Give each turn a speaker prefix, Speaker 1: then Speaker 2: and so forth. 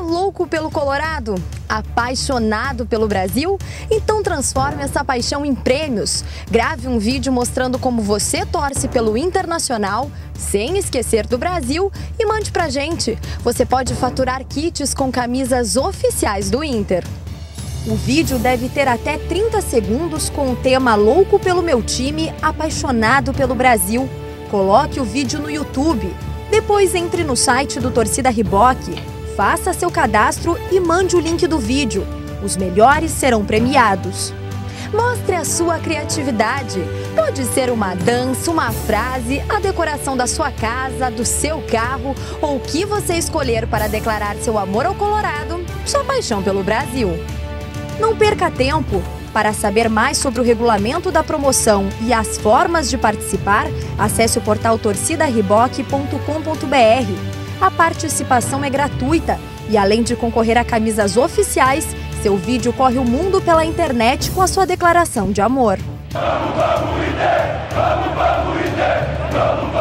Speaker 1: louco pelo Colorado? Apaixonado pelo Brasil? Então transforme essa paixão em prêmios. Grave um vídeo mostrando como você torce pelo Internacional, sem esquecer do Brasil, e mande pra gente. Você pode faturar kits com camisas oficiais do Inter. O vídeo deve ter até 30 segundos com o tema Louco pelo meu time, apaixonado pelo Brasil. Coloque o vídeo no YouTube. Depois entre no site do Torcida Riboc, faça seu cadastro e mande o link do vídeo. Os melhores serão premiados. Mostre a sua criatividade. Pode ser uma dança, uma frase, a decoração da sua casa, do seu carro ou o que você escolher para declarar seu amor ao Colorado, sua paixão pelo Brasil. Não perca tempo. Para saber mais sobre o regulamento da promoção e as formas de participar, acesse o portal torcidarriboc.com.br. A participação é gratuita e além de concorrer a camisas oficiais, seu vídeo corre o mundo pela internet com a sua declaração de amor. Vamos, vamos, vamos, vamos, vamos.